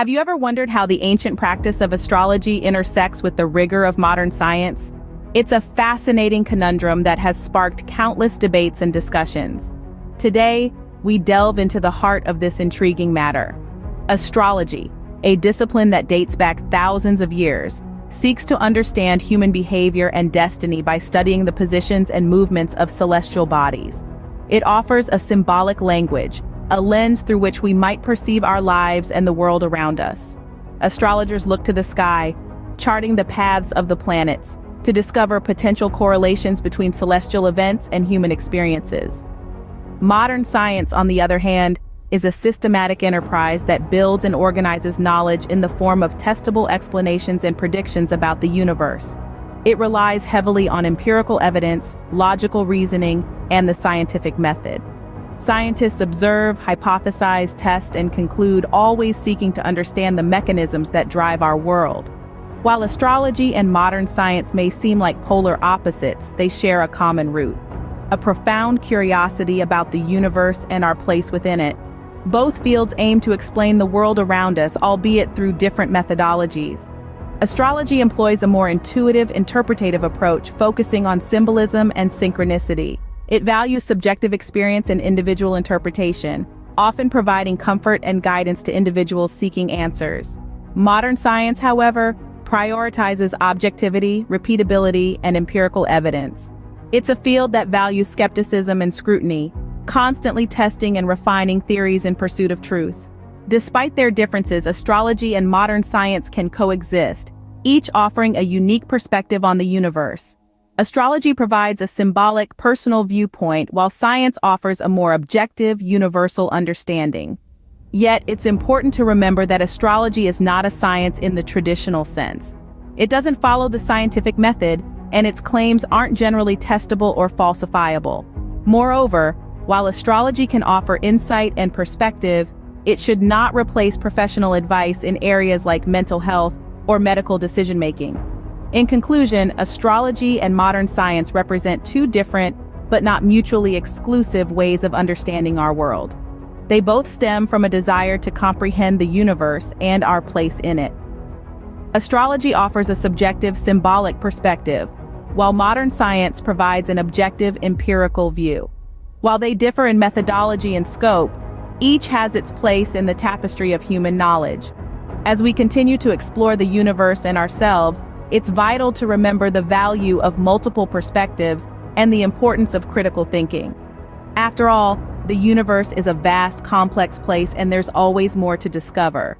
Have you ever wondered how the ancient practice of astrology intersects with the rigor of modern science? It's a fascinating conundrum that has sparked countless debates and discussions. Today, we delve into the heart of this intriguing matter. Astrology, a discipline that dates back thousands of years, seeks to understand human behavior and destiny by studying the positions and movements of celestial bodies. It offers a symbolic language, a lens through which we might perceive our lives and the world around us. Astrologers look to the sky, charting the paths of the planets, to discover potential correlations between celestial events and human experiences. Modern science, on the other hand, is a systematic enterprise that builds and organizes knowledge in the form of testable explanations and predictions about the universe. It relies heavily on empirical evidence, logical reasoning, and the scientific method. Scientists observe, hypothesize, test, and conclude, always seeking to understand the mechanisms that drive our world. While astrology and modern science may seem like polar opposites, they share a common root. A profound curiosity about the universe and our place within it. Both fields aim to explain the world around us, albeit through different methodologies. Astrology employs a more intuitive, interpretative approach, focusing on symbolism and synchronicity. It values subjective experience and individual interpretation, often providing comfort and guidance to individuals seeking answers. Modern science, however, prioritizes objectivity, repeatability, and empirical evidence. It's a field that values skepticism and scrutiny, constantly testing and refining theories in pursuit of truth. Despite their differences, astrology and modern science can coexist, each offering a unique perspective on the universe. Astrology provides a symbolic, personal viewpoint, while science offers a more objective, universal understanding. Yet, it's important to remember that astrology is not a science in the traditional sense. It doesn't follow the scientific method, and its claims aren't generally testable or falsifiable. Moreover, while astrology can offer insight and perspective, it should not replace professional advice in areas like mental health or medical decision-making. In conclusion, astrology and modern science represent two different, but not mutually exclusive ways of understanding our world. They both stem from a desire to comprehend the universe and our place in it. Astrology offers a subjective, symbolic perspective, while modern science provides an objective, empirical view. While they differ in methodology and scope, each has its place in the tapestry of human knowledge. As we continue to explore the universe and ourselves, it's vital to remember the value of multiple perspectives and the importance of critical thinking. After all, the universe is a vast, complex place and there's always more to discover.